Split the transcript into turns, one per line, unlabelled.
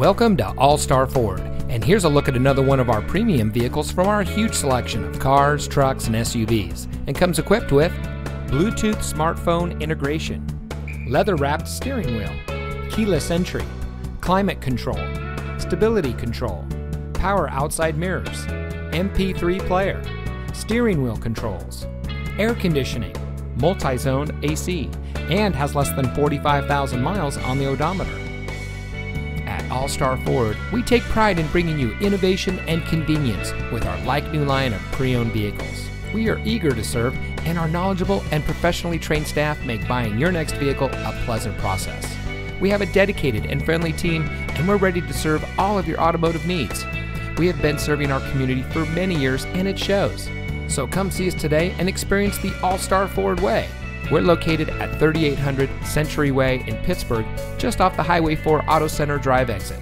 Welcome to All Star Ford, and here's a look at another one of our premium vehicles from our huge selection of cars, trucks, and SUVs, and comes equipped with Bluetooth smartphone integration, leather wrapped steering wheel, keyless entry, climate control, stability control, power outside mirrors, MP3 player, steering wheel controls, air conditioning, multi zone AC, and has less than 45,000 miles on the odometer. All Star Ford, we take pride in bringing you innovation and convenience with our like new line of pre owned vehicles. We are eager to serve, and our knowledgeable and professionally trained staff make buying your next vehicle a pleasant process. We have a dedicated and friendly team, and we're ready to serve all of your automotive needs. We have been serving our community for many years, and it shows. So come see us today and experience the All Star Ford way. We're located at 3800 Century Way in Pittsburg, just off the Highway 4 Auto Center Drive exit.